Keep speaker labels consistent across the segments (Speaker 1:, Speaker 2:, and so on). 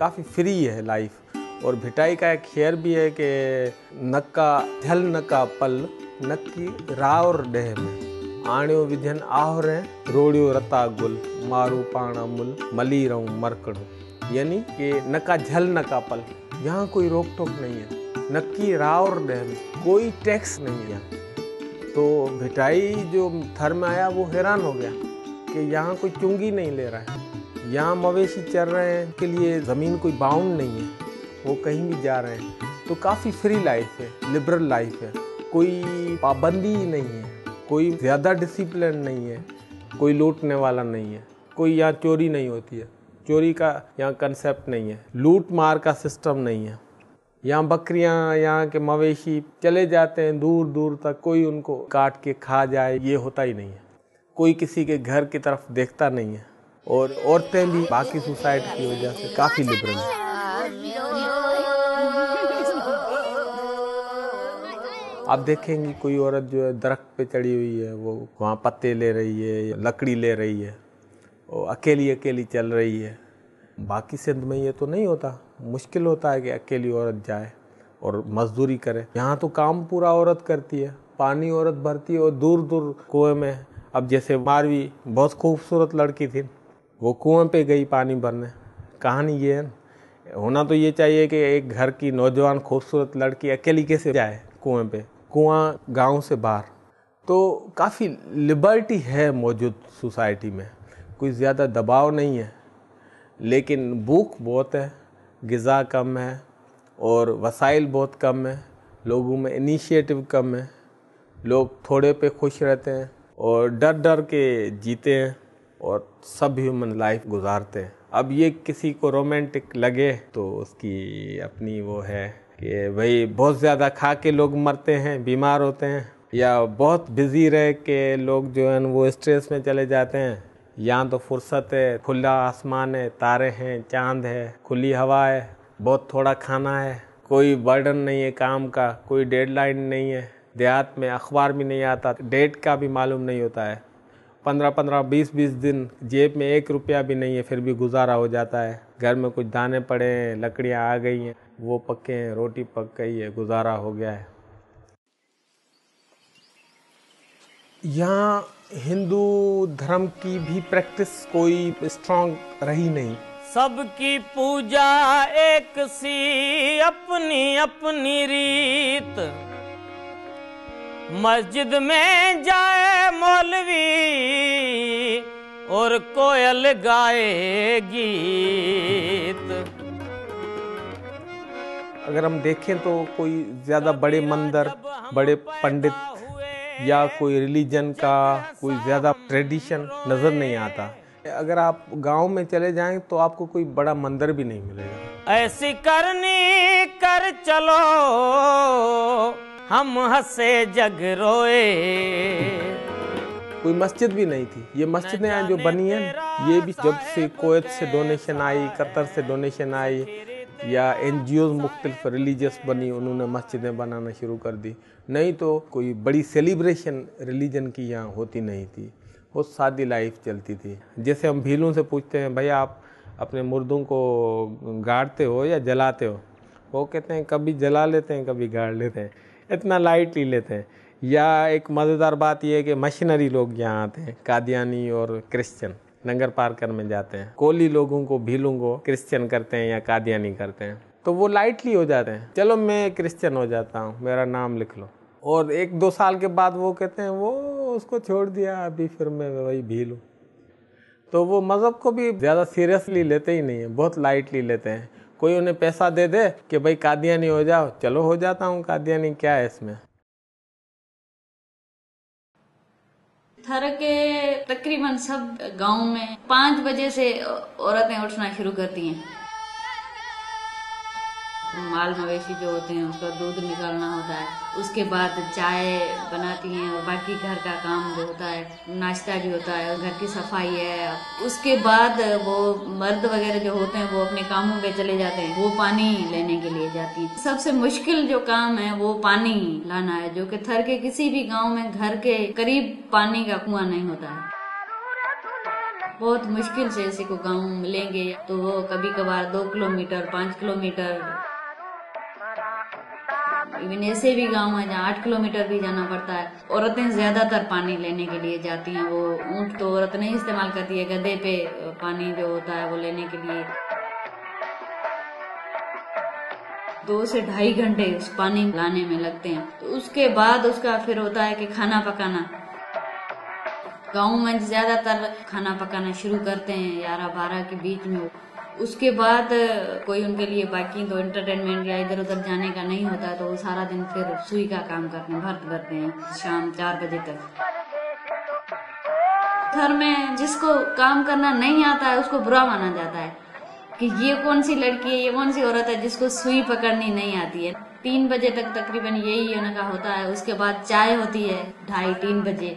Speaker 1: काफ़ी फ्री है लाइफ और भिटाई का एक शेयर भी है कि नक्का झल नक्का पल नक्की रावर डेह में. आणियो विझन आहरे रोड़ियो रता गुल, मारू पाणा मुल, मली रहूँ मरकड़ो. यानी कि नका झल नका पल. यहाँ कोई रोक टोक नहीं है. नक्की रावर डेह में कोई टैक्स नहीं है. तो भिटाई जो थर में आया, वो हैरान हो गया कि यहाँ कोई चुंगी नहीं ले रहा है. यहाँ मवेशी चल रहे हैं के लिए ज़मीन कोई बाउंड नहीं है, वो कहीं भी जा रहे हैं। तो काफ़ी फ्री लाइफ है लिबरल लाइफ है। कोई पाबंदी नहीं है, कोई ज़्यादा डिसिप्लिन नहीं है, कोई लूटने वाला नहीं है, कोई यहाँ चोरी नहीं होती है। चोरी का यहाँ कंसेप्ट नहीं है, लूट मार का सिस्टम नहीं है। यहाँ बकरियाँ, यहाँ के मवेशी चले जाते हैं दूर दूर तक, कोई उनको काट के खा जाए, ये होता ही नहीं है। कोई किसी के घर की तरफ़ देखता नहीं है। और औरतें भी बाकी सोसाइटी की वजह से काफ़ी लिबरल हैं। आप देखेंगे कोई औरत जो है दरख्त पे चढ़ी हुई है, वो वहाँ पत्ते ले रही है, लकड़ी ले रही है, वो अकेली अकेली चल रही है। बाकी सिंध में ये तो नहीं होता। मुश्किल होता है कि अकेली औरत जाए और मजदूरी करे। यहाँ तो काम पूरा औरत करती है। पानी औरत भरती है और दूर दूर कुएँ में। अब जैसे मारवी, बहुत खूबसूरत लड़की थी। वो कुएँ पे गई पानी भरने। कहानी ये है। होना तो ये चाहिए कि एक घर की नौजवान खूबसूरत लड़की अकेली कैसे जाए कुएँ पे? कुआँ गाँव से बाहर। तो काफ़ी लिबर्टी है मौजूद सोसाइटी में। कोई ज़्यादा दबाव नहीं है। लेकिन भूख बहुत है, गज़ा कम है और वसाइल बहुत कम है। लोगों में इनिशिएटिव कम है। लोग थोड़े पे खुश रहते हैं और डर डर के जीते हैं। और सब ह्यूमन लाइफ गुजारते हैं। अब ये किसी को रोमांटिक लगे तो उसकी अपनी वो है कि भाई बहुत ज़्यादा खा के लोग मरते हैं, बीमार होते हैं, या बहुत बिज़ी रह के लोग जो हैं वो स्ट्रेस में चले जाते हैं। यहाँ तो फुर्सत है, खुला आसमान है, तारे हैं, चाँद है, खुली हवा है, बहुत थोड़ा खाना है। कोई बर्डन नहीं है काम का, कोई डेडलाइन नहीं है, देहात में अखबार भी नहीं आता डेट का भी मालूम नहीं होता है। पंद्रह पंद्रह, बीस बीस दिन जेब में एक रुपया भी नहीं है, फिर भी गुजारा हो जाता है। घर में कुछ दाने पड़े हैं, लकड़ियाँ आ गई हैं, वो पके हैं, रोटी पक गई है, गुजारा हो गया है। यहाँ हिंदू धर्म की भी प्रैक्टिस कोई स्ट्रांग रही नहीं।
Speaker 2: सबकी पूजा एक सी, अपनी अपनी रीत। मस्जिद में जाए मौलवी और कोयल गाए गीत।
Speaker 1: अगर हम देखें तो कोई ज़्यादा बड़े मंदिर बड़े पंडित या कोई रिलीजन का कोई ज़्यादा ट्रेडिशन नज़र नहीं आता। अगर आप गाँव में चले जाएँ तो आपको कोई बड़ा मंदिर भी नहीं मिलेगा।
Speaker 2: ऐसी करनी कर चलो। हम हंसे जग रोए।
Speaker 1: कोई मस्जिद भी नहीं थी। ये मस्जिदें जो बनी हैं। ये भी जब से कोयत से डोनेशन आई, कतर से डोनेशन आई, या एन जी ओज मुख्तलिफ़ रिलीजियस बनी, उन्होंने मस्जिदें बनाना शुरू कर दी। नहीं तो कोई बड़ी सेलिब्रेशन रिलीजन की यहाँ होती नहीं थी। बहुत सादी लाइफ चलती थी। जैसे हम भीलों से पूछते हैं, भैया, आप अपने मुर्दों को गाड़ते हो या जलाते हो? वो कहते हैं, कभी जला लेते हैं, कभी गाड़ लेते हैं। इतना लाइटली लेते हैं। या एक मज़ेदार बात यह है कि मशीनरी लोग यहाँ आते हैं, कादियानी और क्रिश्चियन नंगर पार्कर में जाते हैं। कोली लोगों को, भीलों को क्रिश्चियन करते हैं या कादियानी करते हैं। तो वो लाइटली हो जाते हैं। चलो मैं क्रिश्चियन हो जाता हूँ, मेरा नाम लिख लो। और एक दो साल के बाद वो कहते हैं, वो उसको छोड़ दिया, अभी फिर मैं वही भील हूँ। तो वो मज़हब को भी ज़्यादा सीरियसली लेते ही नहीं है, बहुत लाइटली लेते हैं। कोई उन्हें पैसा दे दे कि भाई कादियानी हो जाओ। चलो, हो जाता हूँ कादियानी, क्या है इसमें?
Speaker 3: थर के तकरीबन सब गाँव में पाँच बजे से औरतें उठना शुरू करती हैं। माल मवेशी जो होते हैं, उसका दूध निकालना होता है। उसके बाद चाय बनाती हैं और बाकी घर का काम जो होता है, नाश्ता भी होता है घर की सफ़ाई है। उसके बाद वो मर्द वगैरह जो होते हैं, वो अपने कामों पे चले जाते हैं। वो पानी लेने के लिए जाती है। सबसे मुश्किल जो काम है, वो पानी लाना है, जो कि थर के किसी भी गाँव में घर के करीब पानी का कुआँ नहीं होता है। बहुत मुश्किल से इसी को गाँव मिलेंगे तो वो कभी कभार दो किलोमीटर, पाँच किलोमीटर इवन ऐसे भी गाँव है जहाँ आठ किलोमीटर भी जाना पड़ता है। औरतें ज़्यादातर पानी लेने के लिए जाती हैं। वो ऊँट तो औरत नहीं इस्तेमाल करती है, गधे पे पानी जो होता है वो लेने के लिए। दो से ढाई घंटे उस पानी लाने में लगते हैं। तो उसके बाद उसका फिर होता है कि खाना पकाना। गाँव में ज़्यादातर खाना पकाना शुरू करते हैं, ग्यारह बारह के बीच में। उसके बाद कोई उनके लिए बाकी तो एंटरटेनमेंट या इधर उधर जाने का नहीं होता तो वो सारा दिन फिर सुई का काम करते हैं, भर्त करते हैं, शाम चार बजे तक। घर में जिसको काम करना नहीं आता है, उसको बुरा माना जाता है कि ये कौन सी लड़की है, ये कौन सी औरत है जिसको सुई पकड़नी नहीं आती है। तीन बजे तक तकरीबन यही उनका होता है, उसके बाद चाय होती है, ढाई तीन बजे।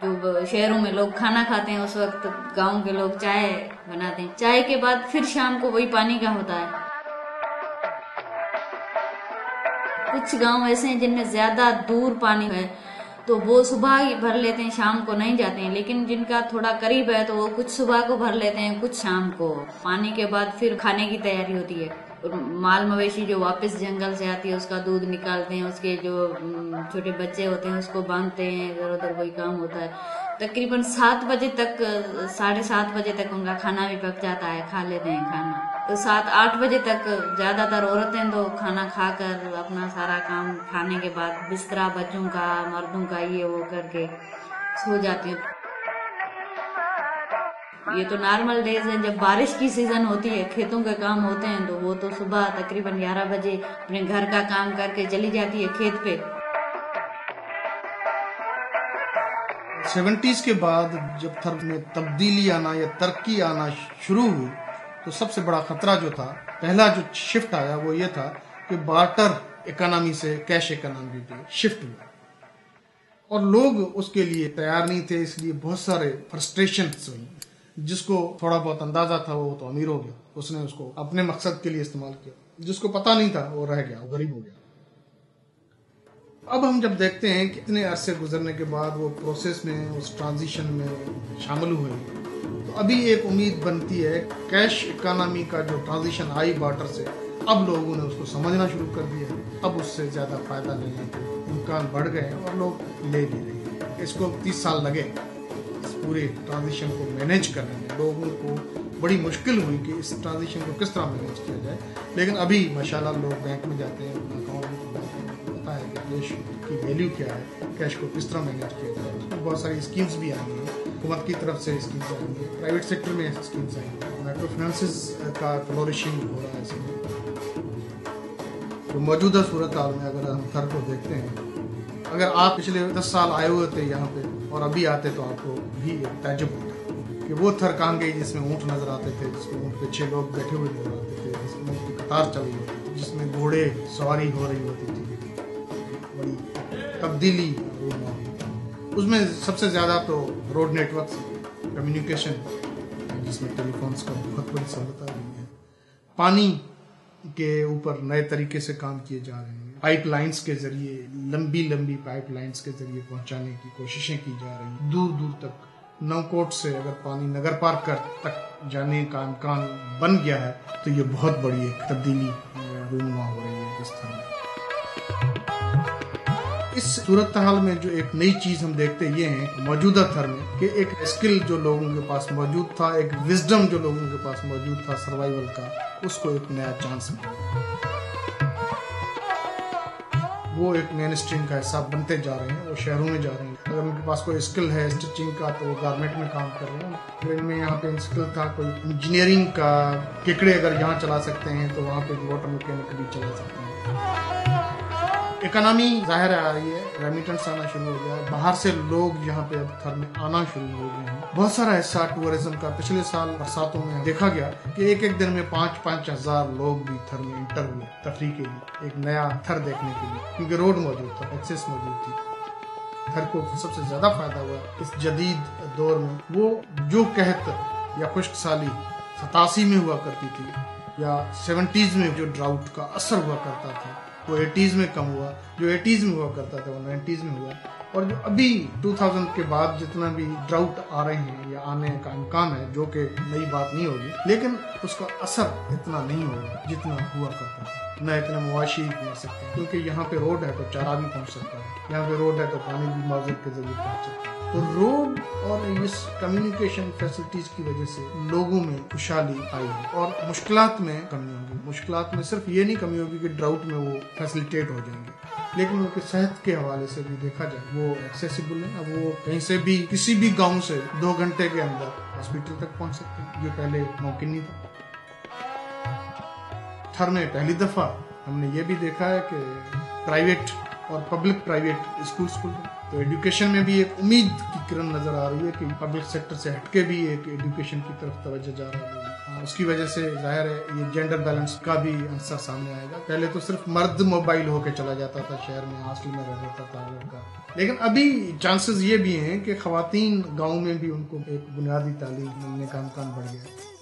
Speaker 3: जो शहरों में लोग खाना खाते हैं, उस वक्त गाँव के लोग चाय बनाते हैं। चाय के बाद फिर शाम को वही पानी का होता है। कुछ गाँव ऐसे हैं जिनमें ज़्यादा दूर पानी है तो वो सुबह ही भर लेते हैं, शाम को नहीं जाते हैं। लेकिन जिनका थोड़ा करीब है तो वो कुछ सुबह को भर लेते हैं, कुछ शाम को। पानी के बाद फिर खाने की तैयारी होती है। माल मवेशी जो वापस जंगल से आती है, उसका दूध निकालते हैं, उसके जो छोटे बच्चे होते हैं, उसको बांधते हैं, इधर उधर कोई काम होता है। तकरीबन सात बजे तक, साढ़े सात बजे तक उनका खाना भी पक जाता है, खा लेते हैं खाना। तो सात, आठ बजे तक ज़्यादातर औरतें तो खाना खाकर अपना सारा काम खाने के बाद बिस्तरा बच्चों का, मर्दों का ये वो करके सो जाती हैं। ये तो नॉर्मल डेज़ है, जब बारिश की सीज़न होती है, खेतों के काम होते हैं तो वो तो सुबह तकरीबन 11 बजे अपने घर का काम करके चली जाती है खेत पे।
Speaker 4: सेवेंटीज के बाद जब थर में तब्दीली आना या तरक्की आना शुरू हुई तो सबसे बड़ा खतरा जो था, पहला जो शिफ्ट आया वो ये था कि बार्टर इकोनॉमी से कैश इकोनॉमी पे शिफ्ट हुआ। और लोग उसके लिए तैयार नहीं थे, इसलिए बहुत सारे फ्रस्ट्रेशन हुई। जिसको थोड़ा बहुत अंदाज़ा था, वो तो अमीर हो गया। उसने उसको अपने मकसद के लिए इस्तेमाल किया। जिसको पता नहीं था, वो रह गया, वो गरीब हो गया। अब हम जब देखते हैं कि इतने अरसे गुजरने के बाद वो प्रोसेस में, उस ट्रांजिशन में शामिल हुए तो अभी एक उम्मीद बनती है कैश इकोनॉमी का जो ट्रांजिशन आई बार्टर से, अब लोगों ने उसको समझना शुरू कर दिया अब उससे ज़्यादा फ़ायदा लेने के इम्कान बढ़ गए और लोग ले भी रहे हैं। इसको तीस साल लगे। पूरे ट्रांजिशन को मैनेज करने में, लोगों को बड़ी मुश्किल हुई कि इस ट्रांजिशन को किस तरह मैनेज किया जाए। लेकिन अभी माशाला लोग बैंक में जाते हैं, अपना अकाउंट में पता है कि कैश की वैल्यू क्या है कैश को किस तरह मैनेज किया जाए। उसमें बहुत सारी स्कीम्स भी आई हैं। हुकूमत की तरफ़ से स्कीम्स हैं। प्राइवेट सेक्टर में स्कीम्स हैं। माइक्रो फाइनेंसिस का फ्लोरिशिंग हो रहा है इसमें। तो मौजूदा सूरत हाल में अगर हम थर को देखते हैं, अगर आप पिछले दस साल आए हुए थे यहाँ पे और अभी आते तो आपको भी एक तजुब होता कि वो थर कहाँ गई जिसमें ऊँट नज़र आते थे, जिसमें ऊँट पे छह लोग बैठे हुए नज़र आते थे, जिसमें ऊँट की कतार चल रही होती थी, जिसमें घोड़े सवारी हो रही होती थी। बड़ी तब्दीली उसमें सबसे ज़्यादा तो रोड नेटवर्क कम्युनिकेशन जिसमें टेलीफोन्स का बहुत बड़ी आ रही है। पानी के ऊपर नए तरीके से काम किए जा रहे हैं। पाइपलाइंस के ज़रिए, लंबी लंबी पाइपलाइंस के ज़रिए पहुँचाने की कोशिशें की जा रही दूर दूर तक नवकोट से अगर पानी नगर पार्क कर तक जाने का इम्कान बन गया है तो ये बहुत बड़ी एक तब्दीली रूनुमा हो रही है इस तरह इस सूरत हाल में जो एक नई चीज़ हम देखते ये हैं मौजूदा थर में कि एक स्किल जो लोगों के पास मौजूद था, एक विजडम जो लोगों के पास मौजूद था सर्वाइवल का, उसको एक नया चांस मिला। वो एक मेन स्ट्रीम का हिस्सा बनते जा रहे हैं और शहरों में जा रहे हैं। अगर उनके पास कोई स्किल है स्टिचिंग का तो वो गारमेंट में काम कर रहे हैं। फिर इनमें यहाँ पे स्किल था, कोई इंजीनियरिंग का केकड़े अगर यहाँ चला सकते हैं तो वहाँ पे वाटर मैकेनिक भी चला सकते हैं। इकोनॉमी ज़ाहिर आ रही है रेमिटेंस आना शुरू हो गया है। बाहर से लोग यहाँ पे थर में आना शुरू हो गए हैं। बहुत सारा हिस्सा टूरिज़्म का पिछले साल बरसातों में देखा गया कि एक एक दिन में पाँच पाँच हज़ार लोग भी थर में इंटर हुए, तफरी के लिए, एक नया थर देखने के लिए, क्योंकि रोड मौजूद था एक्सेस मौजूद थी। थर को सबसे ज़्यादा फ़ायदा हुआ इस जदीद दौर में। वो जो कहत या खुश्क साली सतासी में हुआ करती थी, या सेवेंटीज में जो ड्राउट का असर हुआ करता था वो एटीज में कम हुआ, जो एटीज में हुआ करता था, वो नाइन्टीज में हुआ। और जो अभी 2000 के बाद जितना भी ड्राउट आ रहे हैं या आने का इम्कान है, जो कि नई बात नहीं होगी, लेकिन उसका असर इतना नहीं होगा जितना हुआ करता था। न इतने मुआशी मिल सकते क्योंकि यहाँ पे रोड है तो चारा भी पहुँच सकता है, यहाँ पे रोड है तो पानी भी मौजूद के ज़रिए पहुँच सकता है। रोड और इस कम्युनिकेशन फैसिलिटीज़ की वजह से लोगों में खुशहाली आई है और मुश्किल में कमी होगी। मुश्किल में सिर्फ़ ये नहीं कमी होगी कि ड्राउट में वो फैसिलिटेट हो जाएँगे। लेकिन उनके सेहत के हवाले से भी देखा जाए, वो एक्सेसिबल है। अब वो कहीं से भी, किसी भी गाँव से दो घंटे के अंदर हॉस्पिटल तक पहुँच सकते हैं। ये पहले मुमकिन नहीं था। थर में पहली दफ़ा हमने ये भी देखा है कि प्राइवेट और पब्लिक प्राइवेट स्कूल स्कूल तो एजुकेशन में भी एक उम्मीद की किरण नज़र आ रही है कि पब्लिक सेक्टर से हटके भी एक एजुकेशन की तरफ़ तवज्जो जा रहा है। हाँ, उसकी वजह से ज़ाहिर है ये जेंडर बैलेंस का भी आंसर सामने आएगा। पहले तो सिर्फ़ मर्द मोबाइल होके चला जाता था शहर में हॉस्टल में रह जाता था लड़का लेकिन अभी चांसेस ये भी हैं कि खातन गाँव में भी उनको एक बुनियादी तालीम मिलने का इम्कान बढ़ गया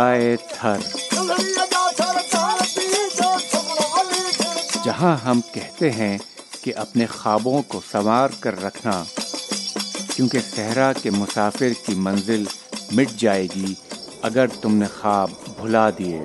Speaker 5: सहराए थर। जहाँ हम कहते हैं कि अपने ख्वाबों को संवार कर रखना, क्योंकि सहरा के मुसाफिर की मंजिल मिट जाएगी अगर तुमने ख्वाब भुला दिए।